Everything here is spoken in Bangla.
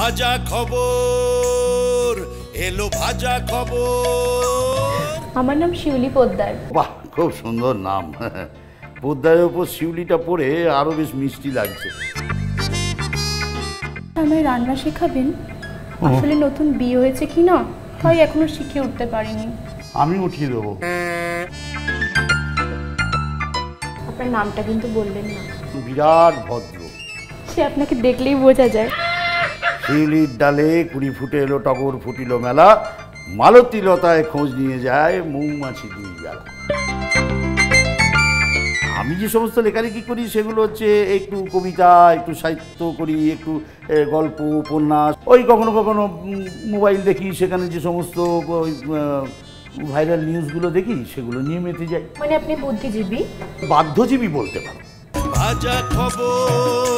ভাজা খবর এলো ভাজা খবর। আমার নাম শিউলি পোদ্দার। বাহ খুব সুন্দর নাম। পদ্মার ওপর শিউলিটা পড়ে আরও বেশ মিষ্টি লাগছে। আমায় রান্না শেখাবেন? আসলে নতুন বিয়ে হয়েছে কি না তাই এখনও শিখে উঠতে পারিনি। আমি উঠিয়ে দেবো। আপনার নামটা কিন্তু বললেন না। বিরাট ভদ্র। সে আপনাকে দেখলেই বোঝা যায়। শিউলির ডালে কুড়ি ফুটে এলো টগর ফুটিল মেলা। মালতী লতায় খোঁজ নিয়ে যায় মৌমাছি দুই বেলা আমি যে সমস্ত লেখালেখি করি সেগুলো হচ্ছে একটু কবিতা একটু সাহিত্য করি একটু গল্প উপন্যাস। ওই কখনো কখনো মোবাইল দেখি সেখানে যে সমস্ত ওই ভাইরাল নিউজগুলো দেখি সেগুলো নিয়ে মেতে যাই। মানে আপনি বুদ্ধিজীবী? বাধ্যজীবী বলতে পারো। খবর